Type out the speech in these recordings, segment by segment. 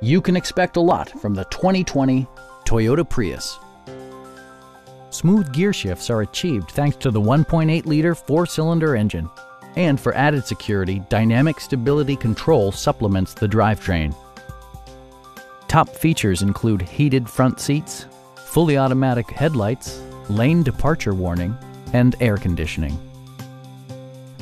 You can expect a lot from the 2020 Toyota Prius. Smooth gear shifts are achieved thanks to the 1.8-liter four-cylinder engine. And for added security, Dynamic Stability Control supplements the drivetrain. Top features include heated front seats, fully automatic headlights, lane departure warning, and air conditioning.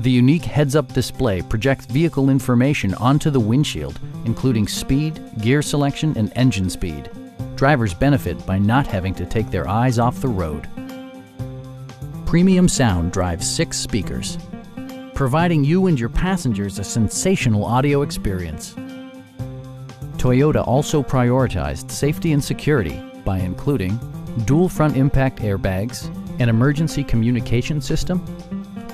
The unique heads-up display projects vehicle information onto the windshield, including speed, gear selection, and engine speed. Drivers benefit by not having to take their eyes off the road. Premium sound drives six speakers, providing you and your passengers a sensational audio experience. Toyota also prioritized safety and security by including dual front impact airbags, an emergency communication system,